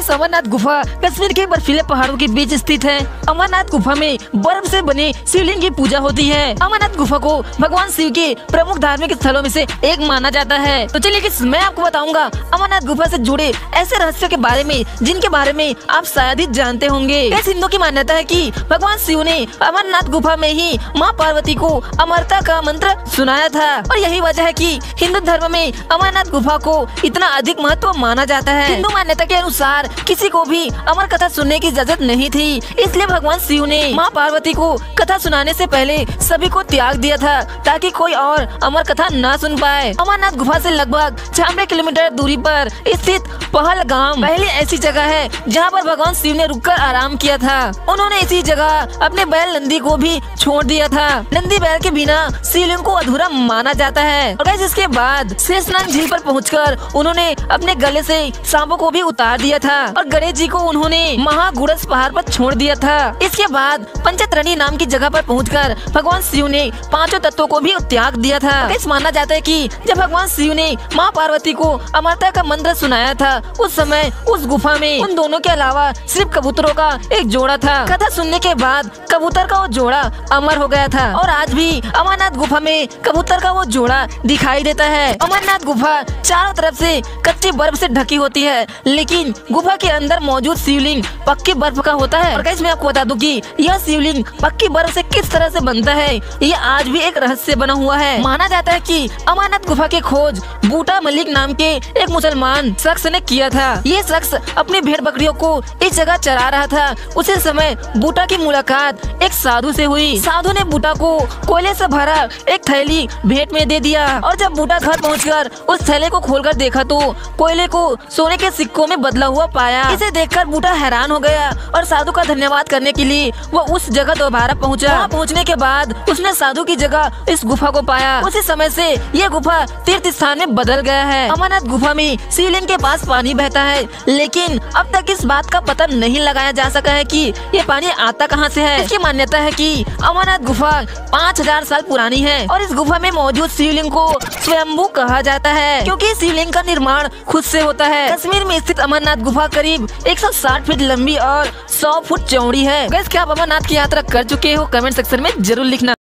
Gas Amarnath गुफा कश्मीर के बर्फीले पहाड़ों के बीच स्थित है। अमरनाथ गुफा में बर्फ़ से बने शिवलिंग की पूजा होती है। अमरनाथ गुफा को भगवान शिव के प्रमुख धार्मिक स्थलों में से एक माना जाता है। तो चलिए किस मैं आपको बताऊँगा अमरनाथ गुफा से जुड़े ऐसे रहस्यों के बारे में, जिनके बारे में आप शायद ही जानते होंगे। इस हिंदू की मान्यता है कि भगवान शिव ने अमरनाथ गुफा में ही माँ पार्वती को अमरता का मंत्र सुनाया था। और यही वजह है कि हिंदू धर्म में अमरनाथ गुफा को इतना अधिक महत्व माना जाता है। हिंदू मान्यता के अनुसार किसी को भी अमर कथा सुनने की इजाज़त नहीं थी। इसलिए भगवान शिव ने माँ पार्वती को कथा सुनाने से पहले सभी को त्याग दिया था, ताकि कोई और अमर कथा न सुन पाए। अमरनाथ गुफा से लगभग छियानवे किलोमीटर दूरी पर स्थित पहल गाँव पहले ऐसी जगह है, जहाँ पर भगवान शिव ने रुककर आराम किया था। उन्होंने इसी जगह अपने बैल नंदी को भी छोड़ दिया था। नंदी बैल के बिना शिवलिंग को अधूरा माना जाता है। और इसके बाद शेषनाग झील पर पहुंचकर उन्होंने अपने गले से सांपों को भी उतार दिया था। और गणेश जी को उन्होंने महागुड़स पहाड़ पर छोड़ दिया था। इसके बाद पंचतरणी नाम की जगह पर पहुंचकर भगवान शिव ने पाँचों तत्वों को भी त्याग दिया था। इस माना जाता है कि जब भगवान शिव ने माँ पार्वती को अमरता का मंत्र सुनाया था, उस समय उस गुफा में उन दोनों के अलावा सिर्फ़ कबूतरों का एक जोड़ा था। कथा सुनने के बाद कबूतर का वो जोड़ा अमर हो गया था और आज भी अमरनाथ गुफा में कबूतर का वो जोड़ा दिखाई देता है। अमरनाथ गुफा चारों तरफ़ से कच्ची बर्फ़ से ढकी होती है, लेकिन गुफा के अंदर मौजूद शिवलिंग पक्की बर्फ़ का होता है। और कैसे मैं आपको बता दूँ कि यह शिवलिंग पक्की बर्फ़ से किस तरह से बनता है, ये आज भी एक रहस्य बना हुआ है। माना जाता है कि अमरनाथ गुफा की खोज बूटा मलिक नाम के एक मुसलमान शख्स ने किया था। ये शख्स अपनी भेड़ बकरियों को इस जगह चरा रहा था। उसी समय बूटा की मुलाकात एक साधु से हुई। साधु ने बूटा को कोयले से भरा एक थैली भेंट में दे दिया। और जब बूटा घर पहुंचकर उस थैले को खोलकर देखा तो कोयले को सोने के सिक्कों में बदला हुआ पाया। इसे देखकर बूटा हैरान हो गया और साधु का धन्यवाद करने के लिए वो उस जगह दोबारा पहुँचा। पहुँचने के बाद उसने साधु की जगह इस गुफा को पाया। उसी समय से ये गुफा तीर्थ स्थान में बदल गया है। अमरनाथ गुफा में शिवलिंग के पास पानी बहता है, लेकिन अब तक इस बात का पता नहीं लगाया जा सका है कि ये पानी आता कहाँ से है। इसकी मान्यता है कि अमरनाथ गुफा पाँच हज़ार साल पुरानी है और इस गुफा में मौजूद शिवलिंग को स्वयंभू कहा जाता है, क्योंकि शिवलिंग का निर्माण खुद से होता है। कश्मीर में स्थित अमरनाथ गुफा करीब 160 फीट लंबी और 100 फुट चौड़ी है। गैस, क्या आप अमरनाथ की यात्रा कर चुके हो? कमेंट सेक्शन में ज़रूर लिखना।